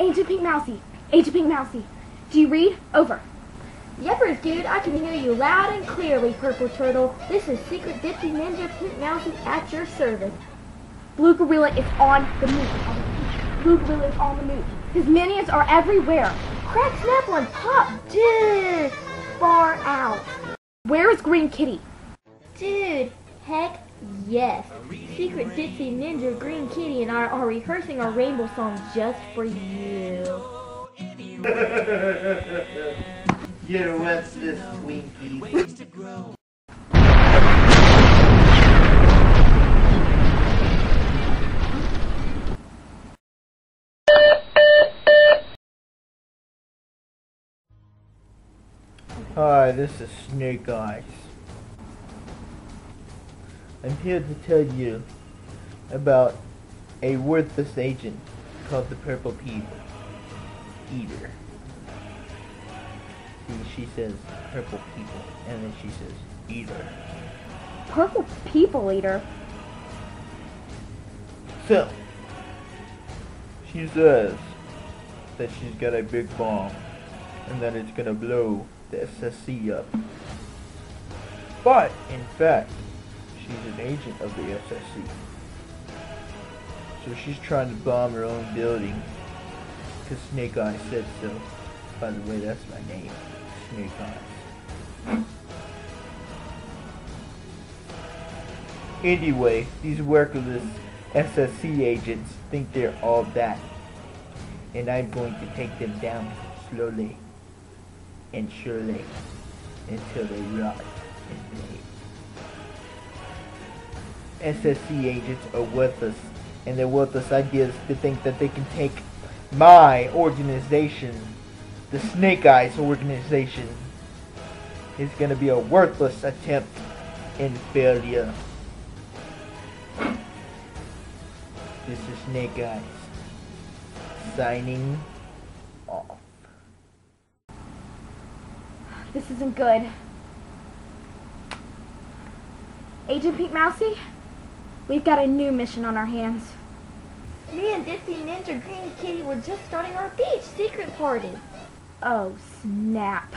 Agent Pink Mousey, Agent Pink Mousey, do you read? Over. Yepers, dude, I can hear you loud and clearly, Purple Turtle. This is Secret Dipsy Ninja Pink Mousey at your service. Blue Gorilla is on the move. Blue Gorilla is on the move. His minions are everywhere. Crack, snap, one, pop, dude, far out. Where is Green Kitty? Dude, heck yes. Secret Dipsy Ninja Green Kitty and I are rehearsing our rainbow song just for you. You're what's this, Twinkie? Hi, this is Snake Eyes. I'm here to tell you about a worthless agent called the Purple People Eater. See, she says purple people, and then she says eater. Purple People Eater. So, she says that she's got a big bomb, and that it's gonna blow the SSC up. But, in fact, she's an agent of the SSC. So she's trying to bomb her own building, because Snake Eyes said so. By the way, that's my name, Snake Eyes. Anyway, these worthless SSC agents think they're all that. And I'm going to take them down slowly and surely until they rot in flames. SSC agents are worthless, and their worthless ideas to think that they can take my organization, the Snake Eyes organization, is going to be a worthless attempt and failure. This is Snake Eyes. Signing off. This isn't good. Agent Pink Mousey, we've got a new mission on our hands. Me and Dipsy Ninja Green Kitty were just starting our beach secret party. Oh, snap.